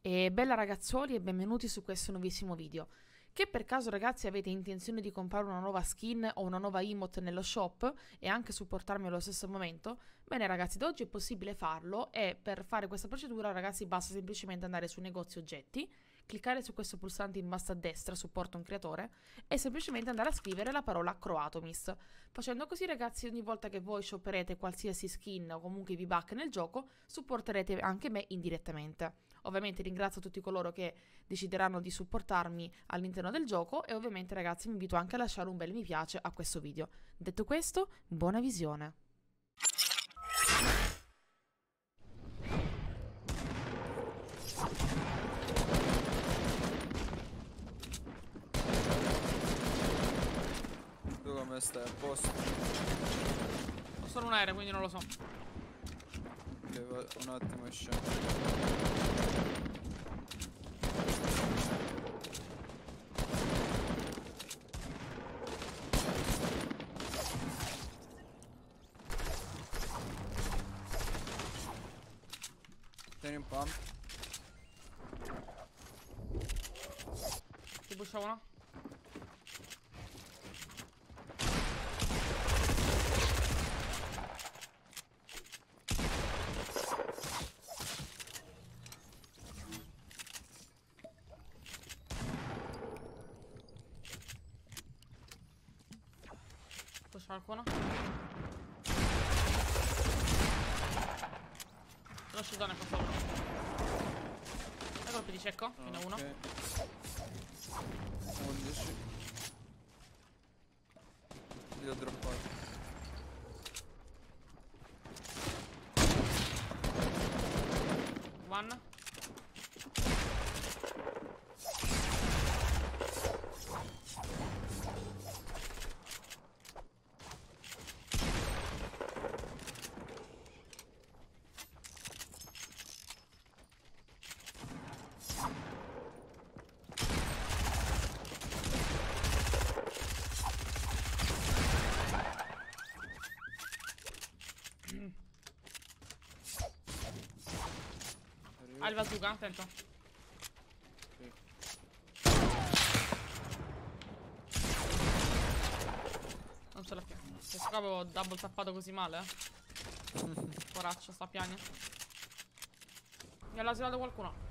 E bella ragazzuoli e benvenuti su questo nuovissimo video. Che per caso ragazzi avete intenzione di comprare una nuova skin o una nuova emote nello shop e anche supportarmi allo stesso momento? Bene ragazzi, da oggi è possibile farlo e per fare questa procedura ragazzi basta semplicemente andare su negozi oggetti, cliccare su questo pulsante in basso a destra, supporta un creatore, e semplicemente andare a scrivere la parola Croatomis. Facendo così ragazzi ogni volta che voi shopperete qualsiasi skin o comunque V-Buck nel gioco, supporterete anche me indirettamente. Ovviamente ringrazio tutti coloro che decideranno di supportarmi all'interno del gioco e ovviamente ragazzi vi invito anche a lasciare un bel mi piace a questo video. Detto questo, buona visione! Tu come stai? A posto? Ho solo un aereo quindi non lo so. Un attimo e un pump. Ti buscia uno? Buscia qualcuno? Lo scidone qua sopra. Dai colpi di cecco, fino a uno. 11. Li ho droppati. One. il bazooka, attento. Sì. Non ce l'ha più. Questo qua avevo double tappato così male. Eh. Poraccio, sta piagne. Mi ha laserato qualcuno.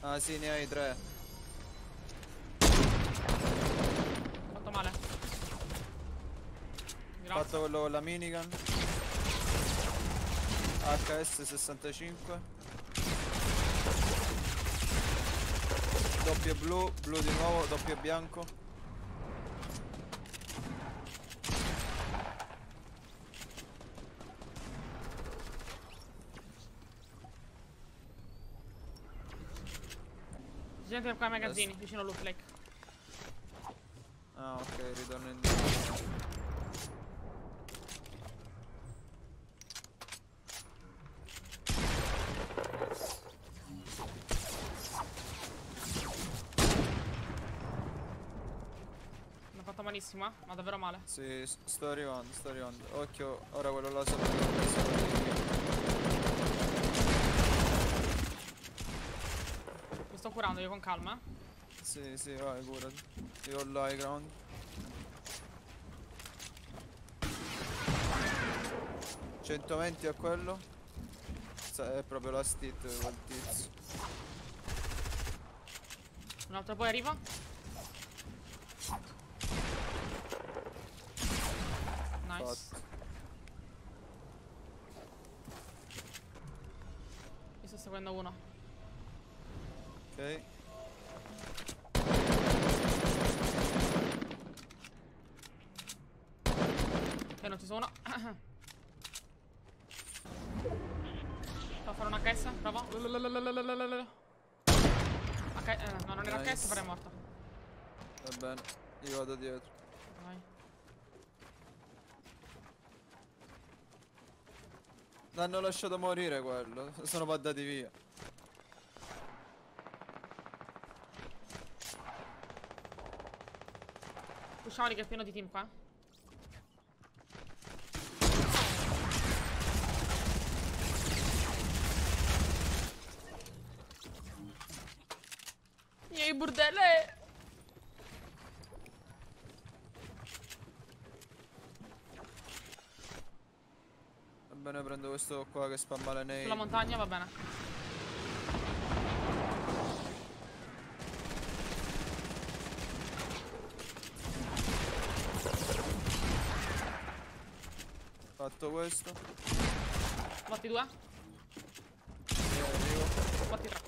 Ah sì, ne hai tre. Fatto male. Grazie. Fatto quello con la minigun. HS65 Doppio blu, blu di nuovo, doppio bianco. Gente qua ai magazzini, vicino all'Oop Lake. Ah ok, ritorno indietro. Malissimo, eh. Ma davvero male. Sì, sto arrivando, sto arrivando. Occhio, ora quello là sopra. Mi sto curando io con calma, eh. Sì, sì, vai, curati. Io ho l'high ground. ...120 a quello... È proprio la stit quel tizio. Un altro poi arriva. Nice. Fatto. Mi sto seguendo uno. Ok. Ok, non ci sono. A fare una HS, prova. Ok, eh, no, non era Nice. HS, però è morto. Va bene. Io vado dietro. Vai. L'hanno lasciato morire quello. Sono paddati via. Usciamoli che è pieno di team qua. eh. Miei burdelle. Bene, prendo questo qua che spamma le nail. Sulla montagna va bene. Fatto questo. Batti due. Batti tre.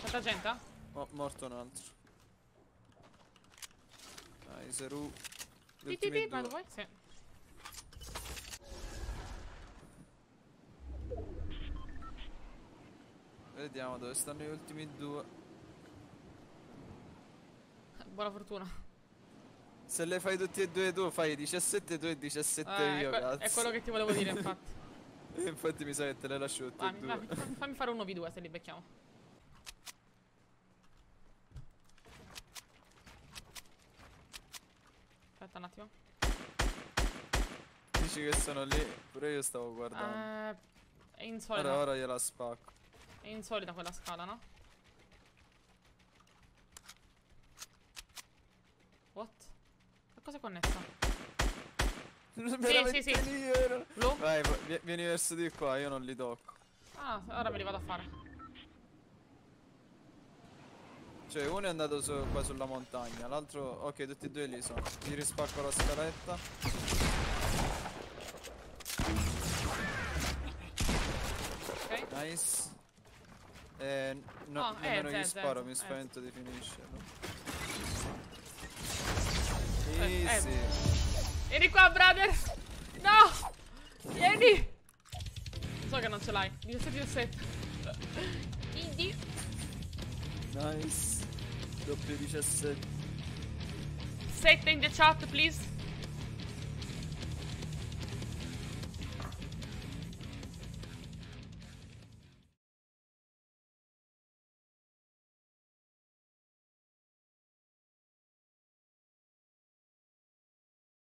Quanta gente? eh? Oh, morto un altro. Nice, Ru. Ti ti ti, ma vuoi? Sì. Vediamo dove stanno gli ultimi due. Buona fortuna. Se le fai tutti e due tu, fai 17 tu e 17 Eh, io, è, cazzo. è quello che ti volevo dire, infatti. Infatti mi sa che te le lascio tutte Fammi, fammi, fammi- fare un 1v2 se li becchiamo. Aspetta un attimo. Dici che sono lì, pure io stavo guardando. Eh, è insolita. ora, ora gliela spacco. È insolita quella scala, no? What? Che cosa è connessa? Sì, sì. io. Blu? Vai, va- vi- vieni verso di qua, io non li tocco. Ah, ora me li vado a fare. Cioè, uno è andato su- qua sulla montagna, l'altro. Ok, tutti e due lì sono. Gli rispacco la scaletta. Ok? Nice. E no, Ah, eh, nemmeno gli Z, Z, sparo, mi eh. spavento di finiscerlo. Eh, eh. Easy. Vieni qua, brother! No! Vieni! So che non ce l'hai. 17 17. Indi. Nice. Doppio 17. 7 in the chat, please.